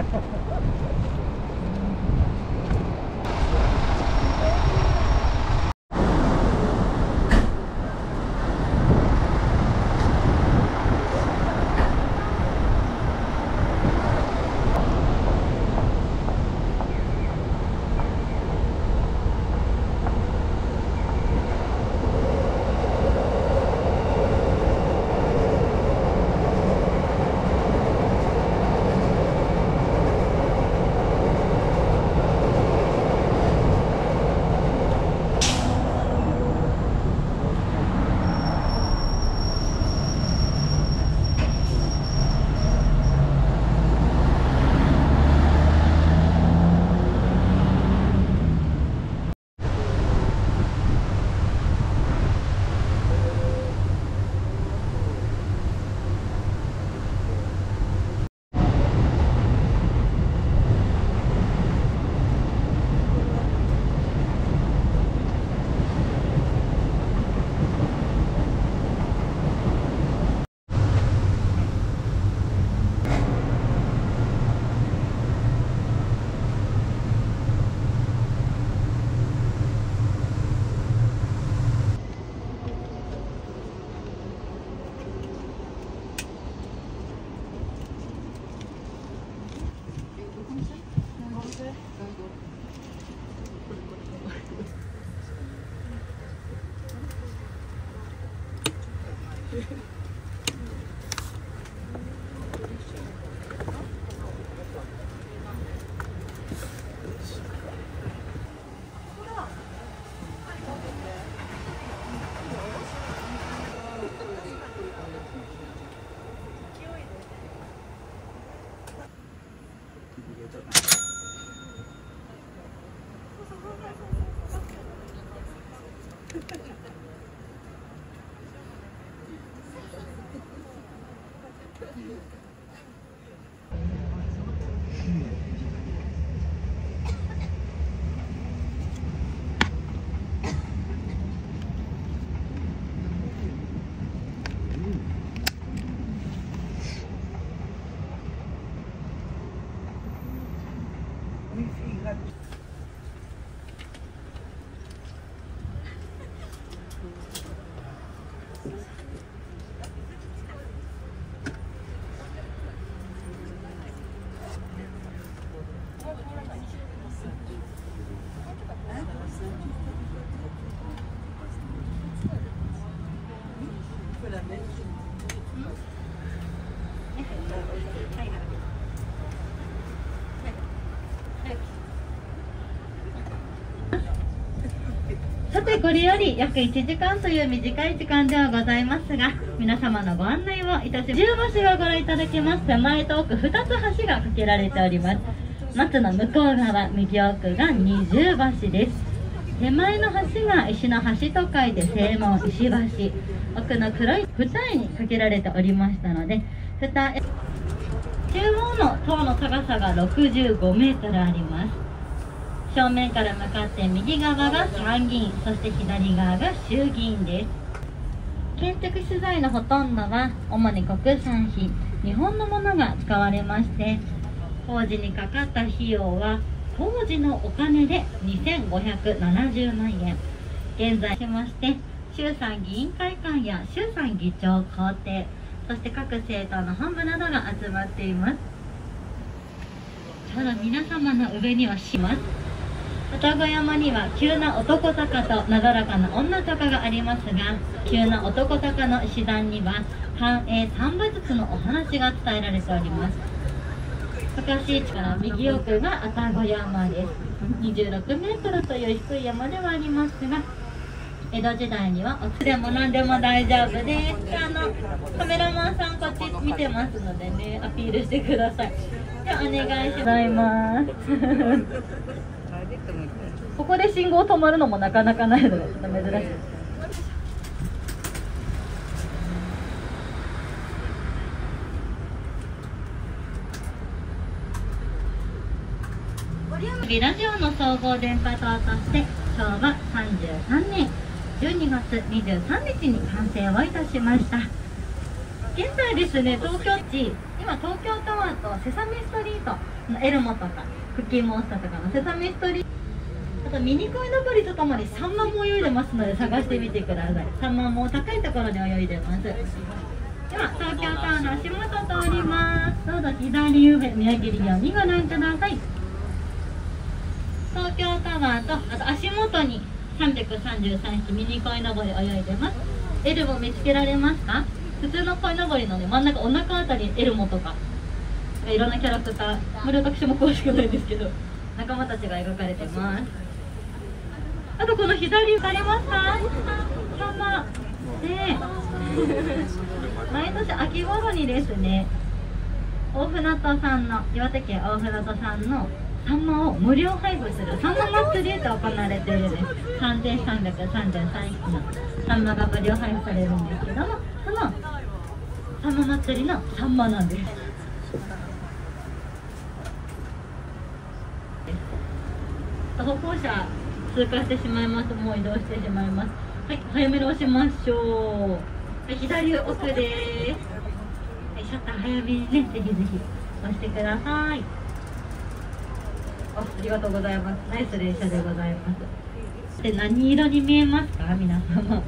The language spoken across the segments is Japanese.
Ha ha ha. てこれより約1時間という短い時間ではございますが皆様のご案内をいたします。10橋をご覧いただきます。手前と奥2つ橋が架けられております。松の向こう側右奥が二重橋です。手前の橋が石の橋と書いて正門石橋。奥の黒い二重にかけられておりましたので二重中央の塔の高さが65メートルあります。正面から向かって右側が参議院そして左側が衆議院です。建築資材のほとんどは主に国産品日本のものが使われまして工事にかかった費用は当時のお金で2570万円。現在しまして衆参議員会館や衆参議長公邸そして各政党の本部などが集まっています。ただ皆様の上にはします。双子山には急な男坂となだらかな女坂がありますが急な男坂の石段には繁栄三馬術のお話が伝えられております。高橋市から右奥が愛宕山です。26メートルという低い山ではありますが江戸時代にはおつでも何でも大丈夫です。あのカメラマンさんこっち見てますのでねアピールしてください。ではお願いします。ここで信号止まるのもなかなかないのでちょっと珍しいラジオの総合電波塔として昭和33年12月23日に完成をいたしました。現在ですね東京地今東京タワーとセサミストリートのエルモとかクッキーモンスターとかのセサミストリートあとミニコイのぼりとともにサンマも泳いでますので探してみてください。サンマも高いところに泳いでます。では東京タワーの足元通ります。どうぞ左上見上げるようにご覧ください。東京タワーとあと足元に333匹ミニコイのぼり泳いでます。エルモ見つけられますか？普通の鯉のぼりのね真ん中お腹あたりエルモとか。いろんなキャラクターまり私も詳しくないんですけど仲間たちが描かれてます。あとこの左分かりますか？様で 毎年秋頃にですね大船渡さんの岩手県大船渡さんのサンマを無料配布するサンマ祭りと行われているんです3333匹のサンマが無料配布されるんですけどもそのサンマ祭りのサンマなんです歩行者通過してしまいます。もう移動してしまいます。はい早めに押しましょう。はい左奥です。はいシャッター早めにねぜひぜひ。押してください。あありがとうございます。ナイス連射でございます。で何色に見えますか？皆様。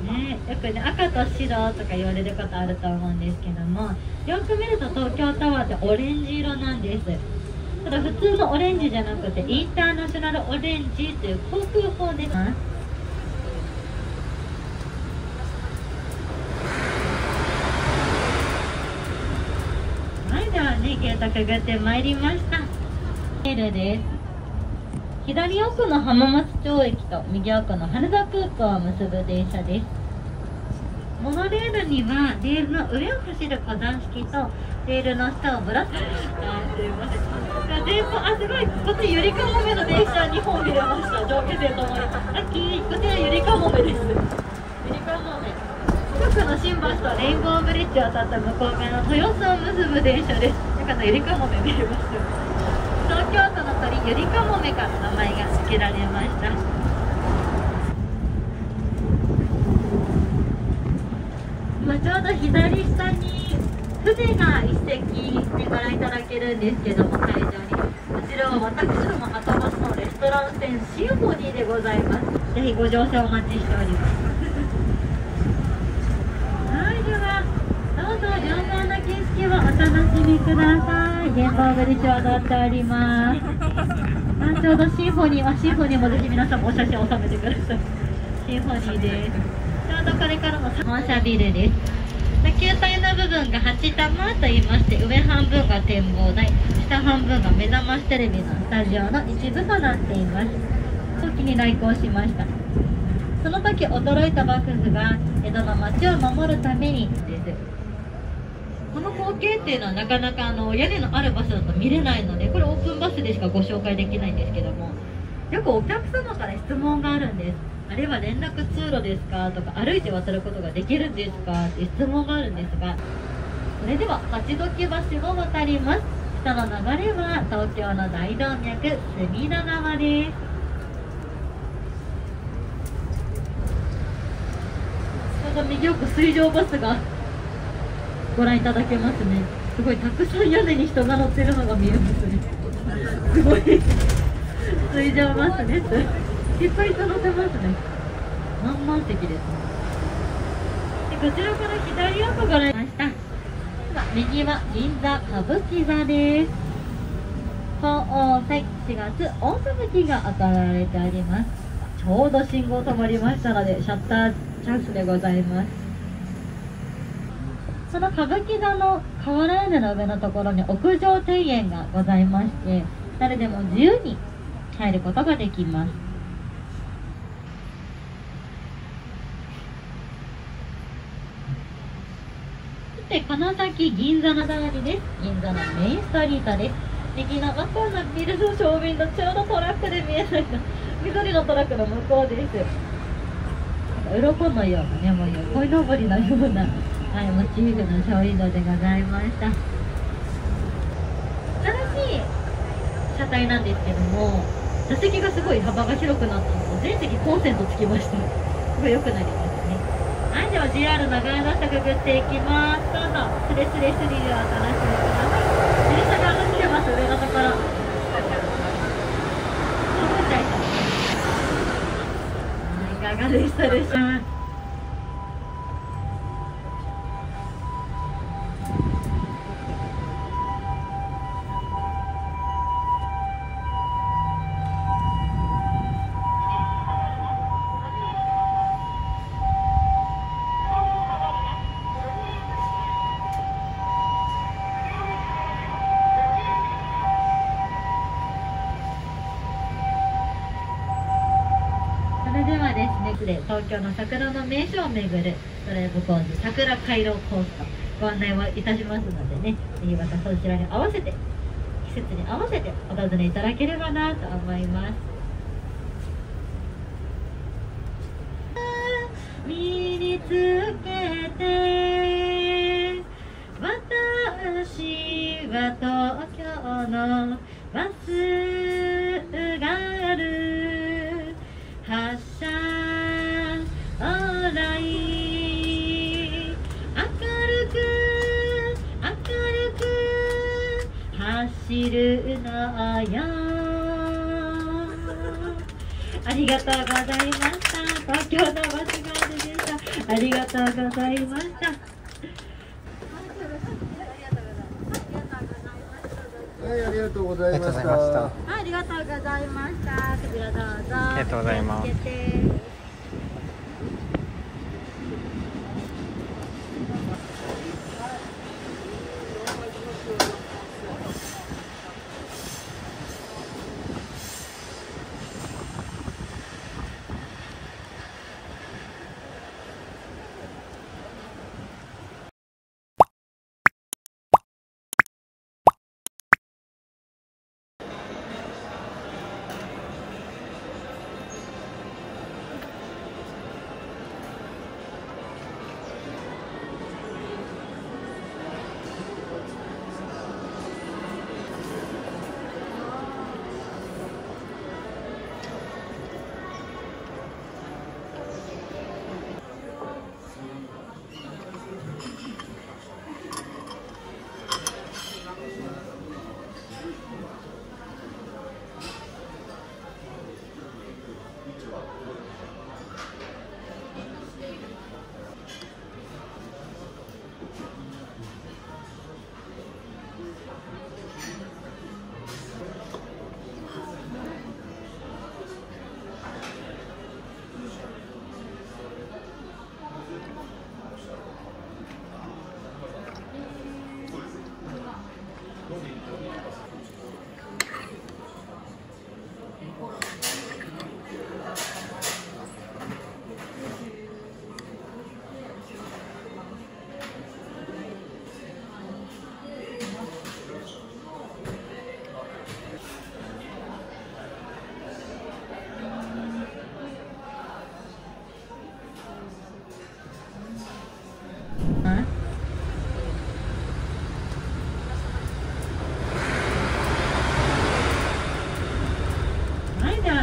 ね、よくね赤と白とか言われることあると思うんですけどもよく見ると東京タワーってオレンジ色なんです。ただ普通のオレンジじゃなくてインターナショナルオレンジという航空法で。すはいではねゲートくぐってまいりました。エルです。左奥の浜松町駅と右奥の羽田空港を結ぶ電車です。モノレールにはレールの上を走る登山式とレールの下をぶら下げあすいません前方あすごいこっちゆりかもめの電車2本見れました上下線ともにラッキー。こちらゆりかもめですゆりかもめ近くの新橋とレインボーブリッジを渡った向こう側の豊洲を結ぶ電車です。だからゆりかもめ見れました東京都の鳥ゆりかもめから名前が付けられました今ちょうど左下に船が一隻でご覧いただけるんですけども会場に。こちらは私どもはとバスのレストラン船シンフォニーでございます。ぜひご乗車お待ちしております。はいではどうぞ両側の景色をお楽しみください。現場ブリッジ踊っております。あちょうどシンフォニーはシンフォニーもぜひ皆さんもお写真を収めてください。シンフォニーです。ちょうどこれからの本社ビルです。球体の部分が8玉と言いまして上半分が展望台。下半分が目覚ましテレビのスタジオの一部となっています。時に来航しました。その時驚いた幕府が江戸の町を守るためにです。この光景っていうのはなかなかあの屋根のある場所だと見れないのでこれオープンバスでしかご紹介できないんですけども。よくお客様から質問があるんです。あれは連絡通路です。かとか歩いて渡ることができるんです。かって質問があるんです。がそれでは勝どき橋を渡ります。下の流れは東京の大動脈隅田川です。右奥水上バスがご覧いただけます。ねす。ごいたくさん屋根に人が乗ってるのが見えます。ねす。ごい水上バスです。いっぱい人乗ってますね満々席です。でこちらから左奥ご覧いました。右は銀座歌舞伎座です。鳳凰祭4月大歌舞伎が行われております。ちょうど信号止まりましたのでシャッターチャンスでございます。その歌舞伎座の瓦屋根の上のところに屋上庭園がございまして誰でも自由に入ることができます。て金崎銀座の隣です。銀座のメインストリートです。右の赤のビルの正面のちょうどトラックで見えないの緑のトラックの向こうです。鱗のようなねもう鯉のぼりのような、はい、モチーフのショーウィンドウでございました。新しい車体なんですけども座席がすごい幅が広くなったのと全席コンセントつきました。すごい良くなります。を JR 長屋の下くぐっていきます。どうぞスレスレスリルをお楽しみください電車が走ってます。上のところ。いかがでしたでしょうか？京の桜の名所を巡るドライブコース桜回廊コースとご案内をいたしますのでねぜひまたそちらに合わせて季節に合わせてお尋ねいただければなと思います。身につけて私は東京のバスがある走るなやありがとうございました。東京のバスガールでした。ありがとうございました。はい、ありがとうございました。ありがとうございました。こちらどうぞ。ありがとうございます。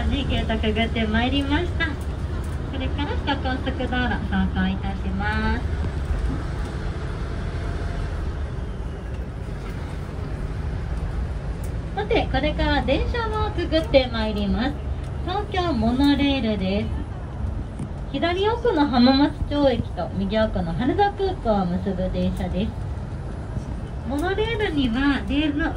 ゲートくぐってまいりました。これから首都高速道路走行いたします。さてこれから電車をくぐってまいります。東京モノレールです。左奥の浜松町駅と右奥の羽田空港を結ぶ電車です。モノレールにはレールの